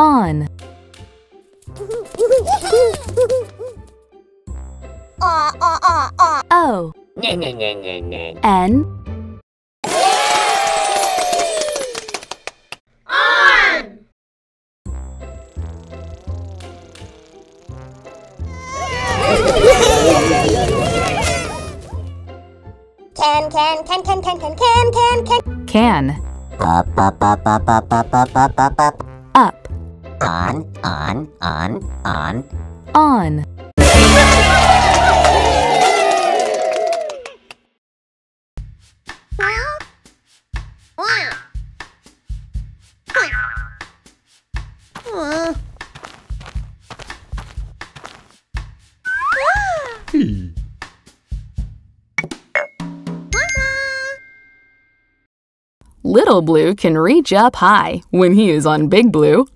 On. O. N. Can, can, can, can, can, can, can, can, can. Can. Up, up, up, up, up, up, up, up, up, up. Up. On, on, on, on. On. Little Blue can reach up high when he is on Big Blue.